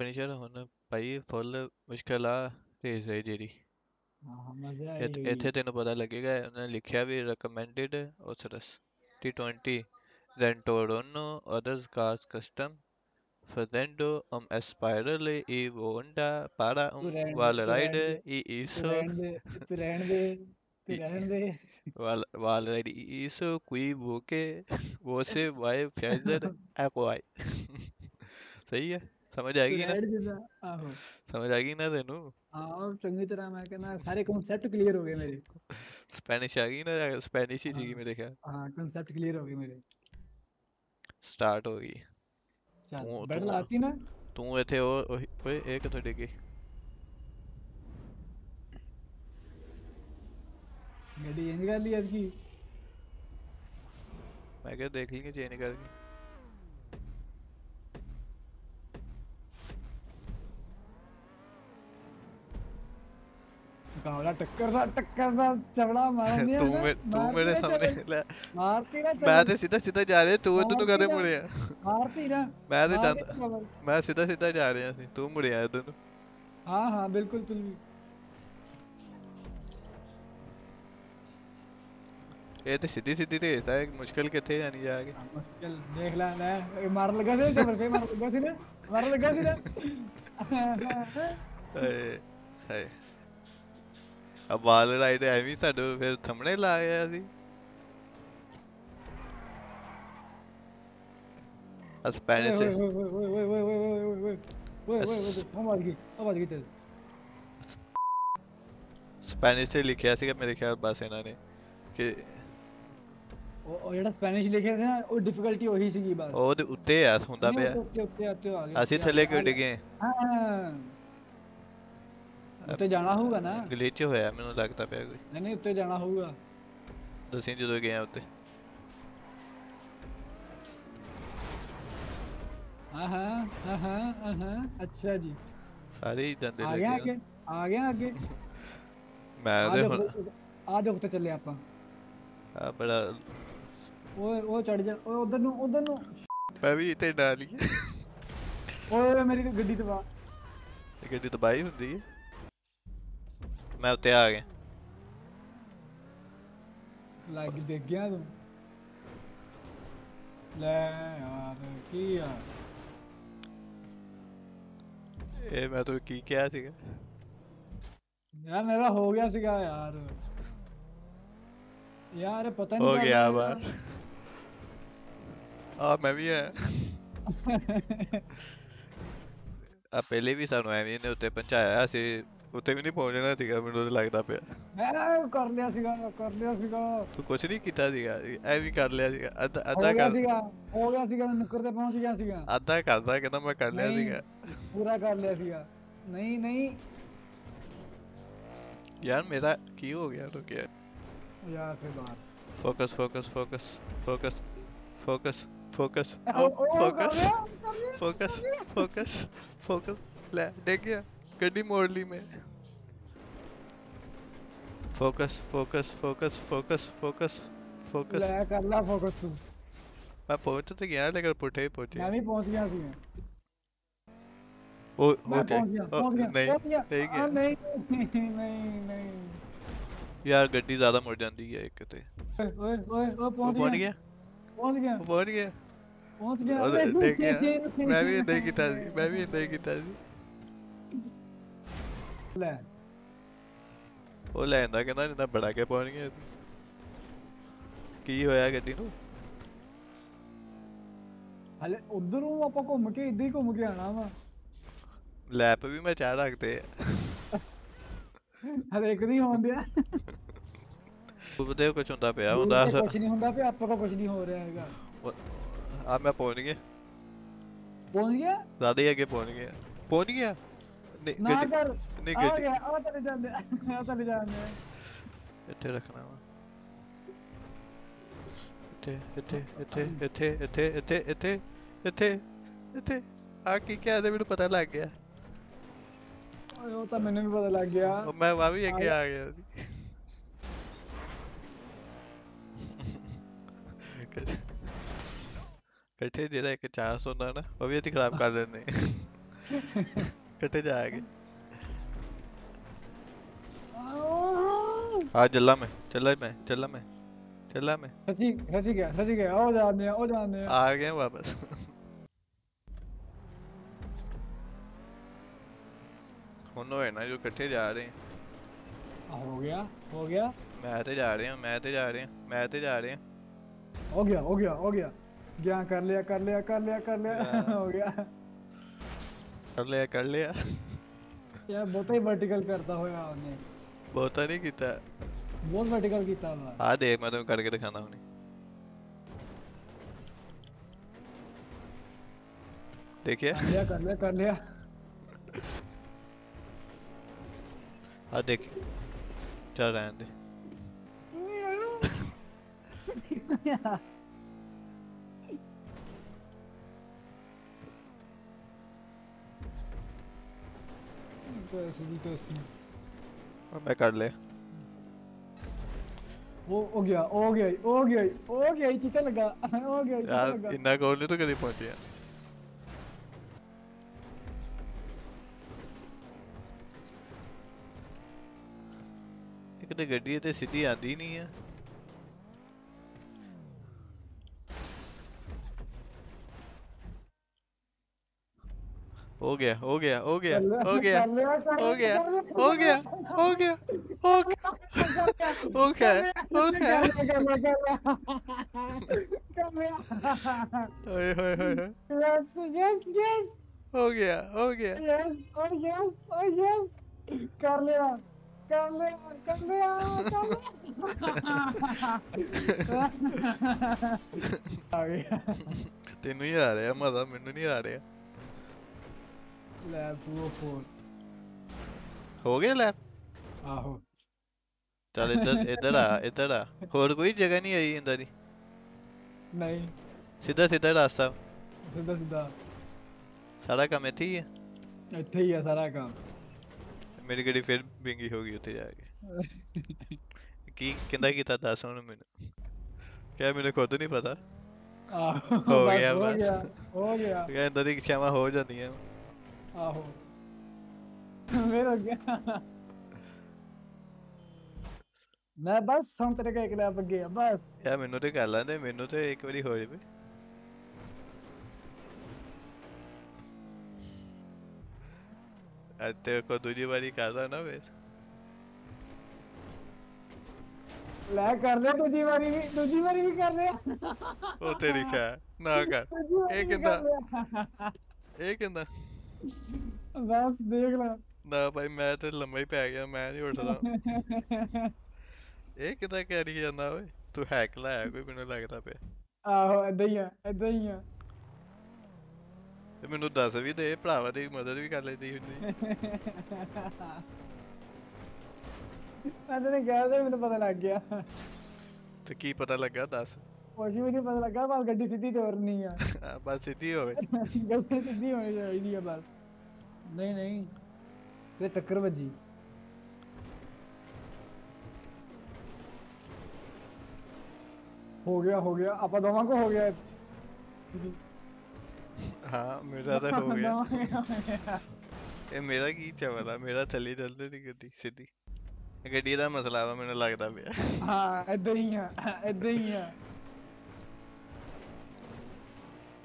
Finisher ਹੁਣ ਭਾਈ ਫੁੱਲ ਮੁਸ਼ਕਲ ਆ ਰੇਸ ਹੈ ਜਿਹੜੀ ਹਾਂ ਮਜ਼ਾ ਆਈ ਇੱਥ- ਹੋਈ ਇੱਥੇ ਤੈਨੂੰ ਪਤਾ ਲੱਗੇਗਾ ਉਹਨੇ ਲਿਖਿਆ ਵੀ recommended Osiris T20 Rentoronno others cars custom fazendo um Aspirale e Honda para um ਤੂੰ ਰਹਿਣ ਦੇ, Wall ਤੂੰ ਰਹਿਣ Ride ਦੇ, e ਤੂੰ isso ਰਹਿਣ ਦੇ ਤੂੰ ਰਹਿਣ ਦੇ ਤੂੰ E- ਰਹਿਣ ਦੇ Wall Wall Ride e isso qui que você vai fazer agora ਸਹੀ ਹੈ ਸਮਝ ਆ ਤੂੰ ਗਈ ਨਾ ਰਹਿਣ ਦਿੰਦਾ ਆਹੋ ਸਮਝ ਆ ਗਈ ਨਾ ਤੈਨੂੰ ਹਾਂ ਉਹ ਚੰਗੀ ਤਰ੍ਹਾਂ ਮੈਂ ਕਹਿੰਦਾ ਸਾਰੇ ਕਨਸੈਪਟ ਕਲੀਅਰ ਹੋ ਗਏ ਮੇਰੇ ਸਪੈਨਿਸ਼ ਆ ਗਈ ਨਾ ਸਪੈਨਿਸ਼ ਹੀ ਸੀਗੀ ਹਾਂ। ਮੇਰੇ ਖਿਆਲ ਹਾਂ ਕਨਸੈਪਟ ਕਲੀਅਰ ਹੋ ਗਏ ਮੇਰੇ ਸਟਾਰਟ ਹੋ ਗਈ ਚੱਲ ਤੂੰ- ਬੈਠ ਤੂੰ- ਲਾਤੀ ਨਾ ਤੂੰ ਇੱਥੇ ਉਹ ਉਹੀ- ਓਏ ਇਹ ਕਿੱਥੋਂ ਡਿੱਗੀ ਗੱਡੀ ਇੰਜ ਕਰ ਲਈ ਕੀ ਮੈਂ ਕਿਹਾ ਦੇਖ ਲਈ ਕਿ ਚੇਂਜ ਕਰਕੇ गावड़ा टक्कर था टक्कर था चबड़ा मार दिया तू मेरे तू मेरे सामने मारती ना मैं तो सीधा सीधा जा रहे तू तू कदे मुड़े मारती ना मैं तो जा मैं सीधा सीधा जा रहे हैं तू मुड़े आया तू हाँ हाँ बिल्कुल तुम ये तो सीधी सीधी तो ऐसा मुश्किल के थे जानी जाके मुश्किल देख ला ना मार लगा से जबर पे मार लगा से ना मार लगा से ना हाय हाय ਆ ਬਾਲ ਰਾਈਡ ਐਵੇਂ ਸਾਡੇ ਫਿਰ ਥੰਮਣੇ ਲਾ ਗਿਆ ਸੀ ਆ ਸਪੈਨਿਸ਼ ਸਪੈਨਿਸ਼ ਤੇ ਲਿਖਿਆ ਸੀਗਾ ਮੇਰੇ ਖਿਆਲ ਬਸ ਇਹਨਾਂ ਨੇ ਕਿ ਉਹ ਜਿਹੜਾ ਸਪੈਨਿਸ਼ ਲਿਖਿਆ ਸੀ ਨਾ ਉਹ ਡਿਫਿਕਲਟੀ ਉਹੀ ਸੀਗੀ ਬਸ ਉਹ ਦੇ ਉੱਤੇ ਆ ਹੁੰਦਾ ਪਿਆ ਅਸੀਂ ਥੱਲੇ ਕਿਉਂ ਡਿੱਗੇ ਹਾਂ ਉੱਤੇ ਜਾਣਾ ਹੋਊਗਾ ਨਾ? ਗਲਿਚ ਹੋਇਆ ਮੈਨੂੰ ਲੱਗਦਾ ਪਿਆ ਕੋਈ। ਨਹੀਂ ਨਹੀਂ ਉੱਤੇ ਜਾਣਾ ਹੋਊਗਾ। ਦਸੀਂ ਜਦੋਂ ਗਏ ਆ ਉੱਤੇ। ਹਾਂ ਹਾਂ ਹਾਂ ਹਾਂ ਹਾਂ, ਹਾਂ ਅੱਛਾ ਜੀ। ਸਾਰੇ ਹੀ ਜਾਂਦੇ ਆ ਗਿਆ ਲੱਗੇ ਅੱਗੇ? ਆ ਗਿਆ ਅੱਗੇ? ਮੈਂ ਆ ਤੇ ਜਾ ਹੁਣ ਆ ਜਾ ਉੱਤੇ ਚੱਲੇ ਆਪਾਂ। ਆ ਬੜਾ ਓਏ ਉਹ ਚੜ ਜਾ। ਓਏ ਉਧਰ ਨੂੰ ਉਧਰ ਨੂੰ। ਮੈਂ ਵੀ ਇੱਥੇ ਡਾਲ ਹੀ। ਓਏ ਮੇਰੀ ਗੱਡੀ ਤਬਾ ਇਹ ਗੱਡੀ ਤਬਾਹੀ ਹੁੰਦੀ ਹੈ। ਮੈਂ ਉੱਤੇ ਆ ਗਿਆ ਲੱਗ ਦੇਖ ਗਿਆ ਤੂੰ ਲੈ ਯਾਰ ਕੀ ਆ ਇਹ ਮੈਂ ਤੁਹਾਨੂੰ ਕੀ ਕਿਹਾ ਸੀਗਾ ਯਾਰ ਮੇਰਾ ਹੋ ਗਿਆ ਸੀਗਾ ਯਾਰ ਯਾਰ ਪਤਾ ਨਹੀਂ ਹੋ ਚੱਲ ਗਿਆ ਰਿਹਾ ਬਾਹਰ ਆ ਮੈਂ ਵੀ ਆ ਆ ਪਹਿਲੇ ਵੀ ਸਾਨੂੰ ਐਵੇਂ ਨੇ ਉੱਤੇ ਪਹੁੰਚਾਇਆ ਸੀ ਉੱਤੇ ਵੀ ਨਹੀਂ ਪਹੁੰਚਣਾ ਸੀਗਾ ਮੈਨੂੰ ਤਾਂ ਲੱਗਦਾ ਪਿਆ ਮੈਂ ਕਰ ਲਿਆ ਸੀਗਾ ਕਰ ਲਿਆ ਸੀਗਾ ਤੂੰ ਕੁਛ ਨਹੀਂ ਕੀਤਾ ਸੀਗਾ ਐਵੇਂ ਹੀ ਕਰ ਲਿਆ ਸੀਗਾ ਅੱਧਾ ਹੋ ਅੱਧਾ ਗਿਆ ਕਰ ਸੀਗਾ ਹੋ ਗਿਆ ਸੀਗਾ ਮੈਂ ਨੁੱਕਰ ਤੇ ਪਹੁੰਚ ਗਿਆ ਸੀਗਾ ਅੱਧਾ ਕਰਦਾ ਕਹਿੰਦਾ ਮੈਂ ਕਰ ਲਿਆ ਨਹੀਂ, ਸੀਗਾ ਪੂਰਾ ਕਰ ਲਿਆ ਸੀਗਾ ਨਹੀਂ ਨਹੀਂ ਯਾਰ ਮੇਰਾ ਕੀ ਹੋ ਗਿਆ ਰੁਕਿਆ ਯਾਰ ਫਿਰ ਬਾਹਰ focus focus focus focus focus focus ਉਹ- ਉਹ ਕਰ ਫੋਕਸ ਲਿਆ, ਕਰ ਲਿਆ। ਫੋਕਸ कडी मोरली में। Focus focus focus focus focus focus ले कर ला फोकस तू। मैं पहुँच तो गया लेकिन पुठे ही पहुँचे। मैं भी पहुँच गया सी ओ ओ नहीं हाँ, नहीं नहीं नहीं नहीं यार गड्डी ज़्यादा मुड़ जाती है एक ते। ओए ओए ओ पहुँच गया। पहुँच गया। पहुँच गया? पहुँच गया। मैं भी नहीं कीता मैं भी नहीं कीता ਉਹ ਪਹੁੰਚ ਗਿਆ ਪਹੁੰਚ ਗਿਆ ਉਹ ਓਏ, ਦੇਖ ਗਿਆ ਮੈਂ ਵੀ ਏਦਾਂ ਹੀ ਕੀਤਾ ਸੀ ਮੈਂ ਵੀ ਏਦਾਂ ਹੀ ਕੀਤਾ ਸੀ ਲੈ ਉਹ ਲੈਂਦਾ ਕਹਿੰਦਾ ਜਿੱਦਾਂ ਬੜਾ ਕੇ ਪਹੁੰਚ ਗਿਆ ਕੀ ਹੋਇਆ ਗੱਡੀ ਨੂੰ ਹਲੇ ਉਧਰੋਂ ਆਪਾਂ ਘੁੰਮ ਕੇ ਇੱਦਾਂ ਹੀ ਘੁੰਮ ਕੇ ਆਣਾ ਵਾ ਲੈਪ ਵੀ ਮੈਂ ਚਾਹ ਰੱਖਦੇ ਆ ਹਲੇ ਇੱਕ ਨਹੀਂ ਹੋਉਂਦਿਆ ਉਹਦੇ ਕੁਝ ਹੁੰਦਾ ਪਿਆ ਹੁੰਦਾ ਕੁਝ ਨਹੀਂ ਹੁੰਦਾ ਪਿਆ ਆਪਾਂ ਕੋ ਕੁਝ ਨਹੀਂ ਹੋ ਰਿਹਾ ਹੈਗਾ ਆ ਮੈਂ ਪਹੁੰਚ ਗਿਆ ਪਹੁੰਚ ਗਿਆ ਜ਼ਿਆਦਾ ਹੀ ਅੱਗੇ ਪਹੁੰਚ ਗਿਆ ਪਹੁੰਚ ਗਿਆ ਨਹੀਂ ਨਾ ਗੱਡੀ ਕਰ ਨਹੀਂ ਆ ਗੱਡੀ ਗਿਆ ਆ ਤਲੇ ਜਾਂਦੇ ਆ ਤਲੇ ਜਾਂਦੇ ਆ। ਇੱਥੇ ਰੱਖਣਾ ਵਾ ਇੱਥੇ ਇੱਥੇ ਇੱਥੇ ਇੱਥੇ ਇੱਥੇ ਇੱਥੇ ਇੱਥੇ ਇੱਥੇ ਇੱਥੇ ਆ ਕੀ ਕਿਹਾ ਤੇ ਮੈਨੂੰ ਪਤਾ ਲੱਗ ਗਿਆ ਓਏ ਉਹ ਤਾਂ ਮੈਨੂੰ ਵੀ ਪਤਾ ਲੱਗ ਗਿਆ ਉਹ ਮੈਂ ਵਾ ਵੀ ਅੱਗੇ ਆ ਗਿਆ ਸੀ ਇਕੱਠੇ ਜਿਹੜਾ ਇੱਕ ਚਾਂਸ ਹੁੰਦਾ ਨਾ ਉਹ ਵੀ ਅਸੀਂ ਖਰਾਬ ਕਰ ਦਿੰਦੇ ਕਿੱਥੇ ਜਾਏਗੇ हाँ, आ चला मैं चला मैं चला मैं चला मैं। सची सची गया सची गया और जाने और जाने। आ गए वापस। होनो है ना जो इकट्ठे जा रहे हैं। हो गया हो गया। मैं आते जा रहे हैं मैं आते जा रहे हैं मैं आते जा रहे हैं। हो गया हो गया हो गया। गया कर लिया कर लिया कर लिया कर लिया हो गया। कर लिया कर लिया। यार बहुत ही वर्टिकल करता हो यार आपने। बहुत आ नहीं किता बहुत वर्टिकल किता ना हाँ देख मैं तुम करके दिखाना हूँ देखिए। लिया कर लिया कर लिया। हाँ देख। चल रहे हैं तो ऐसे भी तो ऐसे ਹੁਣ ਮੈਂ ਕਰ ਲਿਆ वो हो गया हो गया हो गया हो गया चीता लगा हो गया चीता ਯਾਰ लगा ਇੰਨਾ ਕੋਲ ਨਹੀਂ ਤੂੰ ਕਦੀ ਪਹੁੰਚਿਆ ਇੱਕ ਤੇ ਗੱਡੀ ਤੇ ਸਿੱਧੀ ਆਂਦੀ ਨਹੀਂ ਆ हो गया हो गया हो गया हो गया हो गया हो गया हो गया हो गया हो गया हो गया ओए होए होए यस यस यस हो गया हो गया यस ओ कर लिया कर लिया कर लिया कर तेनू ही आ रहा मज़ा मेनू नहीं आ रहा ਆ ਰਿਹਾ ਲੈ ਪੂਰਾ ਫੋਨ ਹੋ ਗਿਆ ਲੈ ਆਹੋ ਚੱਲ ਇੱਧਰ ਇੱਧਰ ਆ ਇੱਧਰ ਆ ਹੋਰ ਕੋਈ ਜਗ੍ਹਾ ਨਹੀਂ ਆਈ ਇੰਦਾ ਦੀ ਨਹੀਂ ਸਿੱਧਾ ਸਿੱਧਾ ਰਾਸਤਾ ਸਿੱਧਾ ਸਿੱਧਾ ਸਾਰਾ ਕੰਮ ਇੱਥੇ ਹੀ ਹੈ ਇੱਥੇ ਹੀ ਆ ਸਾਰਾ ਕੰਮ ਮੇਰੀ ਗੱਡੀ ਫਿਰ ਬਿੰਗੀ ਹੋ ਗਈ ਉੱਥੇ ਜਾ ਕੇ ਕੀ ਕਿੰਦਾ ਕੀਤਾ ਦੱਸ ਹੁਣ ਮੈਨੂੰ ਕਿਹਾ ਮੈਨੂੰ ਖੁਦ ਨਹੀਂ ਪਤਾ ਆਹੋ ਹੋ ਬਸ ਗਿਆ ਹੋ ਬਸ। ਗਿਆ ਹੋ ਗਿਆ ਕਿਹਾ ਇੰਦਾ ਦੀ ਇੱਛਾਵਾਂ ਹੋ ਜਾਂਦੀਆਂ ਆਹੋ। ਮੇਰ ਹੋ ਗਿਆ। ਮੈਂ ਬਸ ਸੰਤਰੇ ਕਾ ਇਕਲਾ ਪੱਗ ਗਿਆ ਬਸ। ਯਾ ਮੈਨੂੰ ਤੇ ਕਰ ਲੈਂਦੇ ਮੈਨੂੰ ਤੇ ਇੱਕ ਵਾਰੀ ਹੋ ਜਾਵੇ। ਅੱਜ ਤੇ ਕੋ ਦੂਜੀ ਵਾਰੀ ਕਰਦਾ ਨਾ ਵੇ ਲੈ ਕਰ ਲਿਆ ਦੂਜੀ ਵਾਰੀ ਵੀ ਦੂਜੀ ਵਾਰੀ ਵੀ ਕਰ ਲਿਆ। ਉਹ ਤੇਰੀ ਖੈ ਨਾ ਕਰ। ਦੂਜੀ ਵਾਰੀ ਇਹ ਕਿੱਦਾਂ? ਕਰ ਲਿਆ। ਇਹ ਕਹਿੰਦਾ ਬਸ ਦੇਖ ਲੈ ਨਾ ਭਾਈ ਮੈਂ ਤੇ ਲੰਮਾ ਹੀ ਪੈ ਗਿਆ ਮੈਂ ਨਹੀਂ ਉੱਠਦਾ ਇਹ ਕਿਦਾਂ ਕਰੀ ਜਾਂਦਾ ਓਏ ਤੂੰ ਹੈਕ ਲਾਇਆ ਕੋਈ ਮੈਨੂੰ ਲੱਗਦਾ ਪਿਆ ਆਹੋ ਏਦਾਂ ਹੀ ਆ ਏਦਾਂ ਹੀ ਆ ਤੇ ਮੈਨੂੰ ਦੱਸ ਵੀ ਦੇ ਭਰਾਵਾ ਦੀ ਮਦਦ ਵੀ ਕਰ ਲੈਂਦੀ ਹੁੰਦੀ ਮੈਂ ਤੈਨੂੰ ਕਿਹਾ ਸੀ ਮੈਨੂੰ ਪਤਾ ਲੱਗ ਗਿਆ ਤੇ ਕੀ ਪਤਾ ਲੱਗਾ ਦੱਸ ਕੁਝ ਵੀ ਨਹੀਂ ਪਤਾ ਲੱਗਾ ਬਸ ਗੱਡੀ ਸਿੱਧੀ ਤੋਰਨੀ ਆ ਆ, ਬਸ ਸਿੱਧੀ ਹੋਵੇ ਗੱਡੀ ਸਿੱਧੀ ਹੋਣੀ ਚਾਹੀਦੀ ਆ ਬਸ ਨਹੀਂ ਨਹੀਂ ਤੇ ਟੱਕਰ ਵੱਜੀ ਹੋ ਗਿਆ ਹੋ ਗਿਆ ਆਪਾਂ ਦੋਵਾਂ ਕੋ ਹੋ ਗਿਆ ਹਾਂ ਮੇਰਾ ਤਾਂ ਹੋ ਗਿਆ ਦੋਵਾਂ ਕੋ ਹੋ ਗਿਆ। ਇਹ ਮੇਰਾ ਕੀ ਚਵਲਾ ਮੇਰਾ ਥੱਲੇ ਚੱਲਦੀ ਦੀ ਗੱਡੀ ਸਿੱਧੀ ਇਹ ਗੱਡੀ ਦਾ ਮਸਲਾ ਵਾ ਮੈਨੂੰ ਲੱਗਦਾ ਪਿਆ ਹਾਂ ਏਦਾਂ ਹੀ ਆ ਏਦਾਂ ਹੀ ਆ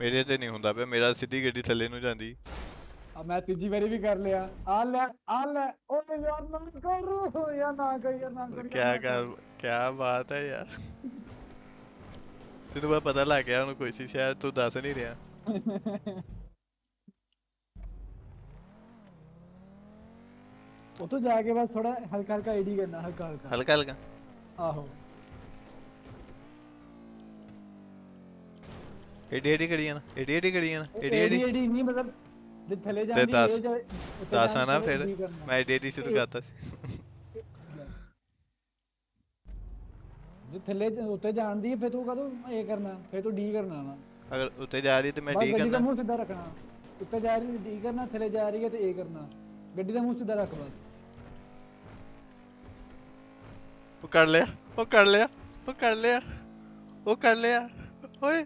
ਮੇਰੇ ਤੇ ਨਹੀਂ ਹੁੰਦਾ ਪਿਆ ਮੇਰਾ ਸਿੱਧੀ ਗੱਡੀ ਥੱਲੇ ਨੂੰ ਜਾਂਦੀ ਆ ਮੈਂ ਤੀਜੀ ਵਾਰੀ ਵੀ ਕਰ ਲਿਆ ਆ ਲੈ ਆ ਲੈ ਓਏ ਯਾਰ ਨਾ ਕਰ ਯਾਰ ਨਾ ਕਰ ਯਾਰ ਨਾ ਕਰ ਕਿਆ ਕਰ ਕਿਆ ਬਾਤ ਹੈ ਯਾਰ ਤੈਨੂੰ ਬਾ ਪਤਾ ਲੱਗ ਗਿਆ ਉਹਨੂੰ ਕੋਈ ਸੀ ਸ਼ਾਇਦ ਤੂੰ ਦੱਸ ਨਹੀਂ ਰਿਹਾ ਉਤੋਂ ਜਾ ਕੇ ਬਸ ਥੋੜਾ ਹਲਕਾ ਹਲਕਾ ਏਡੀ ਕਰਨਾ ਹਲਕਾ ਹਲਕਾ ਹਲਕਾ ਹਲਕਾ ਆਹੋ ਏਡੀ ਏਡੀ ਕਰੀਆਂ ਨਾ? ਏਡੀ ਏਡੀ ਕਰੀਆਂ ਨਾ? ਏਡੀ ਏਡੀ ਏਡੀ? ਏਡੀ ਨਹੀਂ ਮਤਲਬ ਜੇ ਥੱਲੇ ਜਾਂਦੀ ਇਹ ਜੇ ਦੱਸ ਨਾ ਫਿਰ। ਕਰਨਾ। ਮੈਂ ਡੇਰੀ ਸ਼ੁਰੂ ਇਹ- ਕਰਤਾ ਸੀ। ਜੇ ਥੱਲੇ ਉੱਤੇ ਜਾਣਦੀ ਹੈ ਫਿਰ ਤੂੰ ਕਦੋਂ ਇਹ ਕਰਨਾ? ਫਿਰ ਤੂੰ ਡੀ ਕਰਨਾ ਵਾ। ਅਗਰ ਉੱਤੇ ਜਾ ਰਹੀ ਤੇ ਮੈਂ ਡੀ ਗੱਡੀ ਦਾ ਕਰਨਾ। ਮੂੰਹ ਸਿੱਧਾ ਰੱਖਣਾ। ਉੱਤੇ ਜਾ ਰਹੀ ਡੀ ਕਰਨਾ ਥੱਲੇ ਜਾ ਰਹੀ ਹੈ ਤੇ ਇਹ ਕਰਨਾ। ਗੱਡੀ ਦਾ ਮੂੰਹ ਸਿੱਧਾ ਰੱਖ ਬਸ। ਉਹ ਕਰ ਲਿਆ ਉਹ ਕਰ ਲਿਆ ਉਹ ਕਰ ਲਿਆ ਉਹ ਕਰ ਲਿਆ। ਓਏ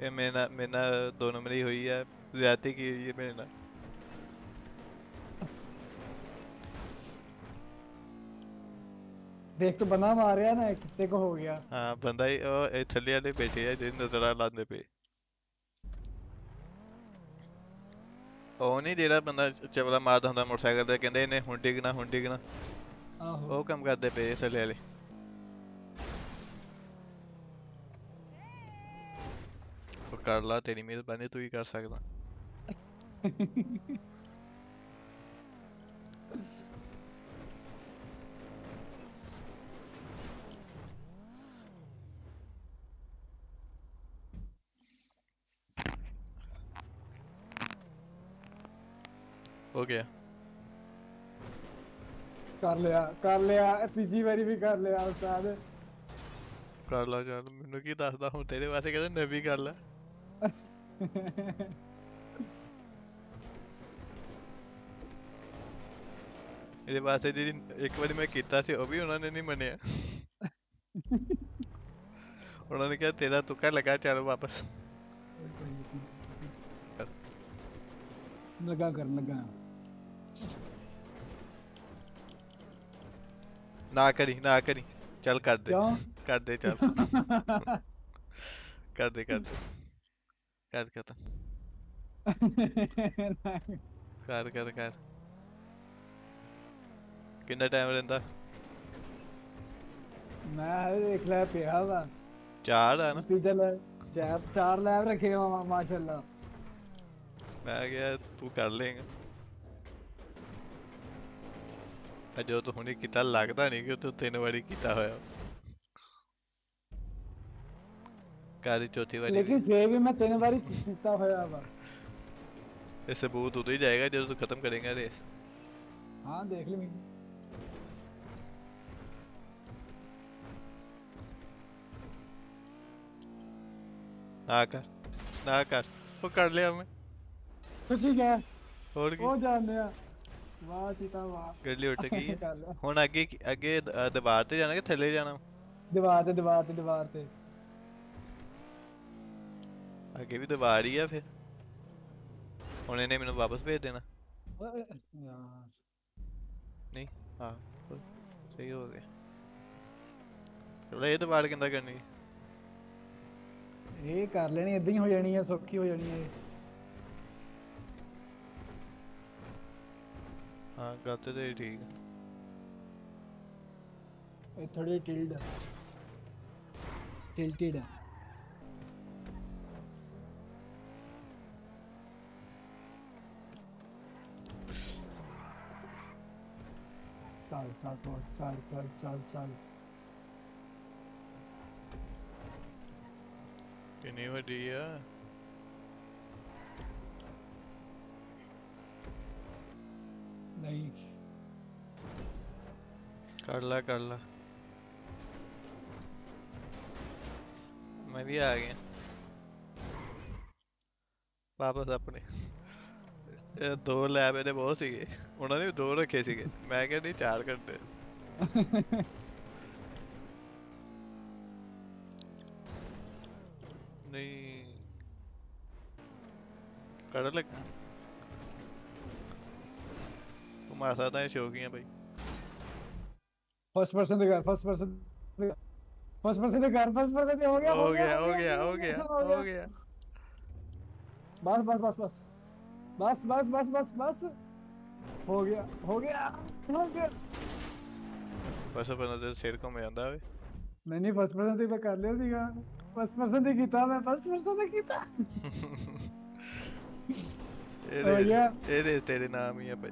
ਇਹ ਮੇਰੇ ਨਾਲ ਮੇਰੇ ਨਾਲ ਦੋ ਨੰਬਰੀ ਹੋਈ ਹੈ ਜ਼ਿਆਦਤੀ ਕੀ ਹੋਈ ਹੈ ਮੇਰੇ ਨਾਲ? ਦੇਖ ਤੂੰ ਬੰਦਾ ਮਾਰਿਆ ਨਾ ਇੱਕ ਤੇ ਕੋ ਹੋ ਗਿਆ? ਹਾਂ ਬੰਦਾ ਹੀ ਉਹ ਇਹ ਥੱਲੇ ਵਾਲੇ ਬੈਠੇ ਆ ਜਿਹਦੇ ਨਜ਼ਰਾਂ ਲਾਉਂਦੇ ਪਏ। ਉਹ ਨਹੀਂ ਜਿਹੜਾ ਬੰਦਾ ਚਵਲਾ ਮਾਰਦਾ ਹੁੰਦਾ ਮੋਟਰਸਾਈਕਲ ਤੇ ਕਹਿੰਦੇ ਇਹਨੇ ਹੁਣ ਡਿੱਗਣਾ ਹੁਣ ਡਿੱਗਣਾ। ਆਹੋ। ਉਹ ਕੰਮ ਕਰਦੇ ਪਏ ਥੱਲੇ ਵਾਲੇ। कर ला तेरी मेहरबानी तू ही कर सकदा ओके कर लिया कर लिया तीजी बारी भी कर लिया उस्ताद कर ला कर मेनू की दसदा हूँ तेरे वास्ते कहदा नबी कर ला मेरे પાસેથી એક વાર મેં કીધા છે અભી उन्होंने नहीं मने उन्होंने क्या तेरा तुक्का लगा चलो वापस लगा कर लगा ना करी ना करी चल कर दे कर दे चल कर दे कर दे कर कर कर कर कर कितना टाइम रहता मैं देख ले पिया वा चार है ना? पिछले ले चार चार लैब रखे हैं मा, माशाल्लाह। मैं क्या तू कर लेगा। अजय तो होने किता लगता नहीं कि तो तीन बारी किता हुआ कारी चौथी बारी लेकिन फिर भी मैं तीन बारी जीता हुआ अब ऐसे बहुत हो ही जाएगा जब तो खत्म करेंगे रेस। हाँ देख लेंगे। ना कर ना कर वो कर लिया हमें। तो ठीक है। हो जाने वाह वाह। कर लियो अटक गई है। हुन आगे आगे दीवार ते जाना कि थले जाना? दीवार ते दीवार आगे भी तो बाहर ही है फिर उन्होंने मैंने वापस भेज देना नहीं हाँ सही हो गया चलो ये तो बाहर किंदा करनी ਇਹ ਕਰ ਲੈਣੀ ਇਦਾਂ ਹੀ ਹੋ ਜਾਣੀ ਹੈ ਸੌਖੀ ਹੋ ਜਾਣੀ ਹੈ ਹਾਂ ਗੱਤ ਤੇ ਠੀਕ ਇਹ ਥੋੜੀ ਟਿਲਡ ਟਿਲਟਡ ਹੈ चल चल बोल चल चल चल चल। Can you idea? नहीं। कर ला कर ला। मैं भी आ गया। वापस अपने। दो लैब ਮੇਰੇ ਬਹੁਤ ਸੀਗੇ उन्होंने ਨੇ ਦੋ ਰੱਖੇ ਸੀਗੇ ਮੈਂ ਕਿਹਾ ਨਹੀਂ ਚਾਰ ਘੰਟੇ ਨਹੀਂ लग तो मार सकता शौकी है भाई। फ़र्स्ट पर्सन दिखा फ़र्स्ट पर्सन फ़र्स्ट पर्सन दिखा फ़र्स्ट पर्सन हो गया हो गया हो गया हो गया हो गया। बस बस बस बस। ਬਸ ਬਸ ਬਸ ਬਸ ਬਸ ਬਸ ਬਸ ਹੋ ਗਿਆ ਹੋ ਗਿਆ ਹੋ ਗਿਆ ਬਸ ਆਪਣਾ ਤੇ ਸਿਰ ਘੁੰਮ ਜਾਂਦਾ ਓਏ ਨਹੀਂ ਨਹੀਂ ਫਸਟ ਪਰਸਨ ਤੇ ਮੈਂ ਕਰ ਲਿਆ ਸੀਗਾ ਫਸਟ ਪਰਸਨ ਤੇ ਕੀਤਾ ਮੈਂ ਫਸਟ ਪਰਸਨ ਤੇ ਕੀਤਾ ਇਹ ਹੋ ਰੇਸ ਗਿਆ। ਇਹ ਰੇਸ ਤੇਰੇ ਨਾਮ ਹੀ ਆ ਭਾਈ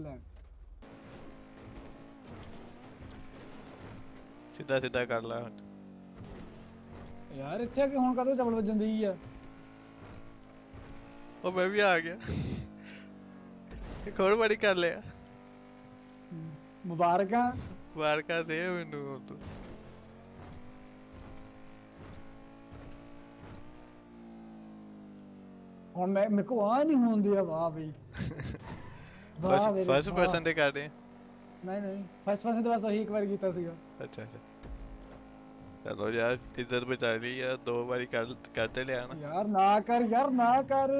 ਲੈ ਸਿੱਧਾ ਸਿੱਧਾ ਕਰ ਲਾ ਹੁਣ ਯਾਰ ਇੱਥੇ ਆ ਕੇ ਹੁਣ ਕਦੋਂ ਚਪਲ ਵੱਜਣ ਦੀ ਆ ਉਹ ਮੈਂ ਵੀ ਆ ਗਿਆ ਇੱਕ ਹੋਰ ਬੜੀ ਕਰ ਲਿਆ ਮੁਬਾਰਕਾਂ ਵਾਰ ਕਰ ਦੇ ਮੈਨੂੰ ਹੁਣ ਤੂੰ ਹੁਣ ਮੈਂ ਮੇਰੇ ਕੋ ਆ ਨਹੀਂ ਹੁੰਦੀ ਆ ਵਾਹ ਬਈ ਵਾਹ ਫਸਟ ਮੇਰੇ ਫਸਟ ਵਾਹ। ਪਰਸਨ ਤੇ ਕਰ ਰਹੇ ਆ। ਨਹੀਂ ਨਹੀਂ ਫਸਟ ਪਰਸਨ ਤੇ ਬਸ ਉਹੀ ਇੱਕ ਵਾਰ ਕੀਤਾ ਸੀਗਾ ਅੱਛਾ ਅੱਛਾ चलो यार इधर बचा ली यार दो बारी कर करते ले आना। यार ना कर यार ना कर।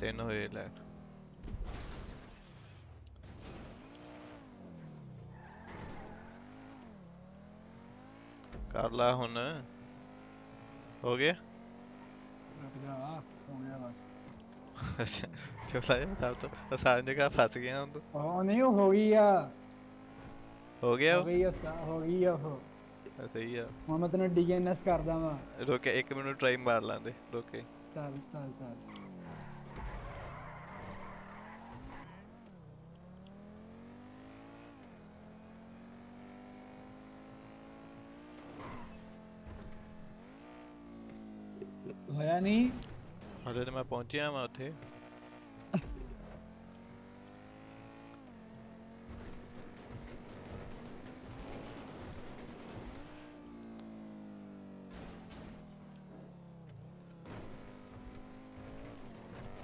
तीन हुए लैग कर ला हुन। हो गया? हो गया बस। ਹੋ ਗਿਆ ਬਸ ਅੱਛਾ ਕਿਉਂ ਲਾਇਆ ਸਭ ਤੋਂ ਆਸਾਨ ਜਗ੍ਹਾ ਫਸ ਗਿਆ ਹੁਣ ਤੂੰ ਉਹ ਨਹੀਂ ਉਹ ਹੋ ਗਈ ਆ ਹੋ ਗਿਆ ਹੋ ਉਹ ਗਈ ਆ ਸਟਾ- ਹੋ ਗਈ ਆ ਉਹ ਆ, ਸਹੀ ਆ ਹੁਣ ਮੈਂ ਤੈਨੂੰ ਡੀਐਨਐਸ ਕਰਦਾ ਵਾਂ ਰੋਕੇ ਇੱਕ ਮਿੰਟ ਟਰਾਈ ਮਾਰ ਲਾਂਦੇ ਰੋਕੇ ਚੱਲ ਚੱਲ ਚੱਲ ਹੋਇਆ ਨਹੀਂ ਹਲੇ ਤੇ ਮੈਂ ਪਹੁੰਚਿਆ ਮੈਂ ਉੱਥੇ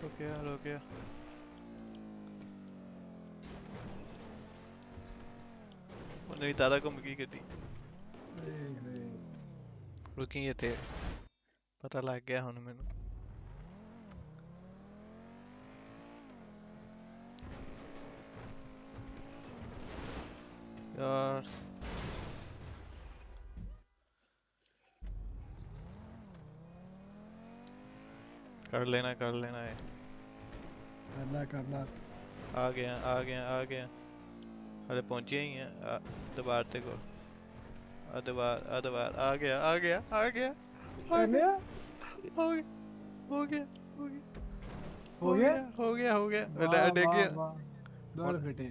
ਰੁਕਿਆ ਰੁਕਿਆ ਉਹ ਨਹੀਂ ਤਾਰਾ ਘੁੰਮ ਗਈ ਗੱਡੀ ਰੁਕੀ ਇੱਥੇ ਪਤਾ ਲੱਗ ਗਿਆ ਹੁਣ ਮੈਨੂੰ यार कर लेना कर लेना है करना करना। आ गया आ गया आ गया। अरे पहुँचे ही हैं दोबार तक और। अदबार आ आ गया आ गया आ गया। आ गया। हो गया हो गया हो गया। हो गया? हो गया हो गया देखिए डर फिटे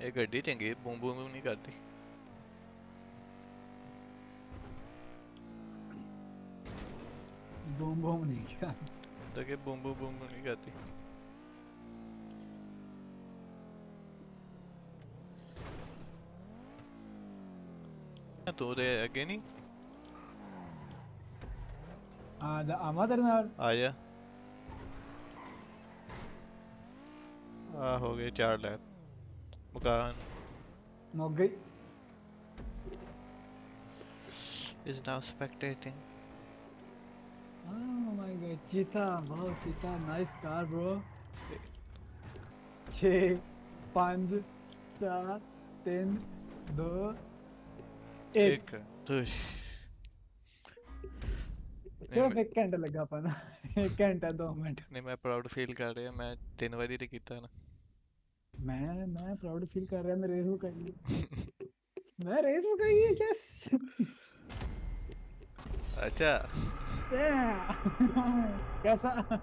ये गड्डी चंगी बूम बूम नहीं करती। बूम बूम नहीं क्या? तो के बूम बूम बूम नहीं करती? तो दे आगे नहीं? आ जा आमा तेरे नाल। आ जा। आ हो गए चार लैप मकान मोक गई is now spectating oh my god cheetah wow cheetah nice car bro 6 5 4 3 2 1 tush सिर्फ़ एक घंटा लगा पाना एक घंटा दो मिनट नहीं मैं प्राउड फील कर रहा मैं तीन बारी तो किया ना मैं मैं प्राउड फील कर रहा है मैं रेस बुक आई मैं रेस बुक आई है यस अच्छा। कैसा?